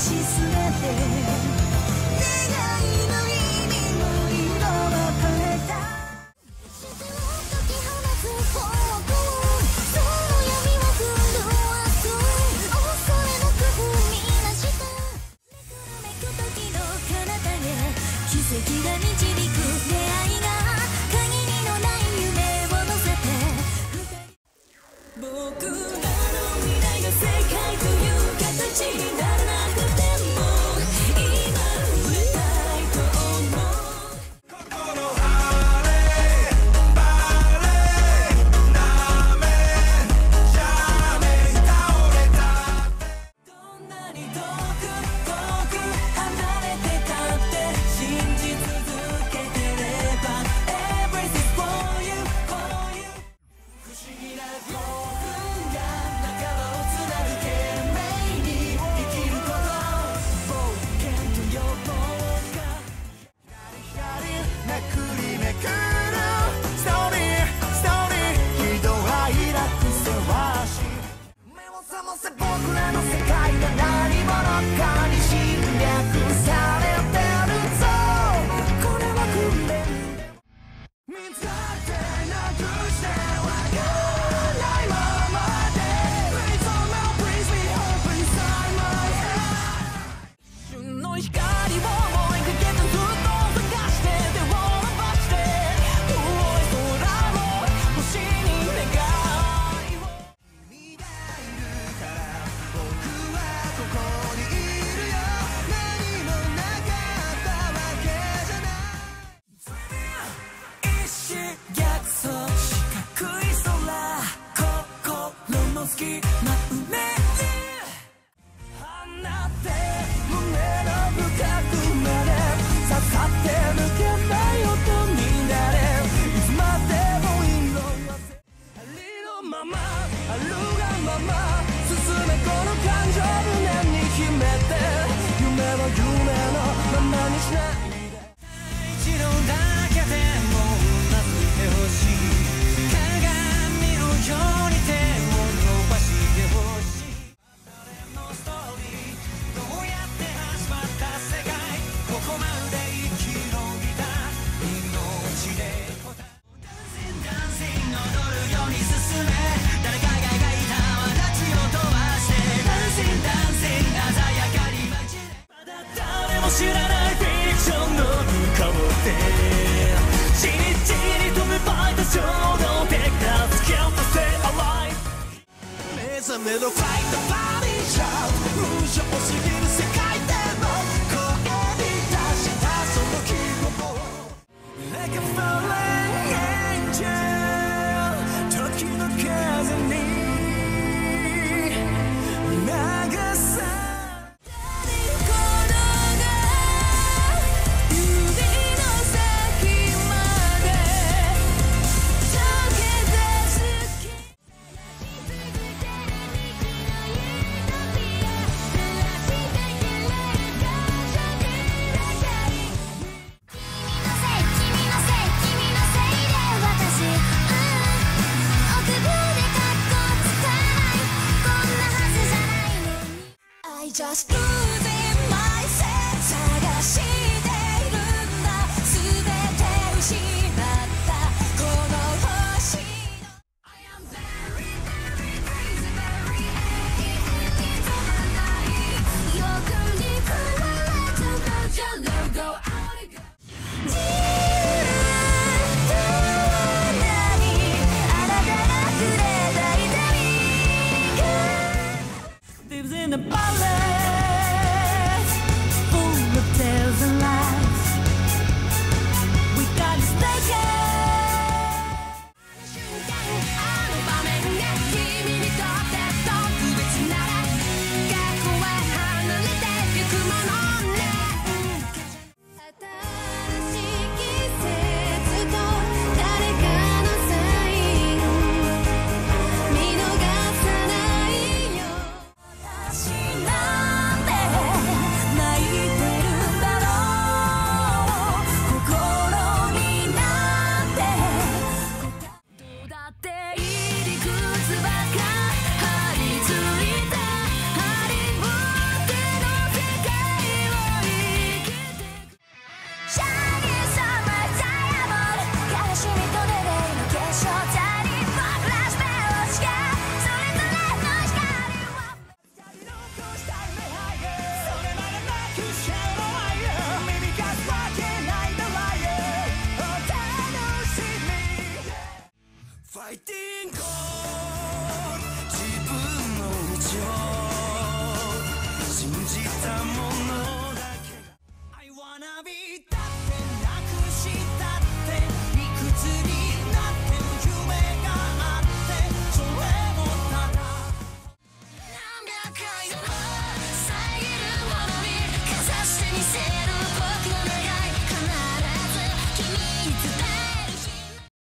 しすべてし逆走四角い空心も好き It's a middle flight, the body shot. Ruja, conseguir ser the baller.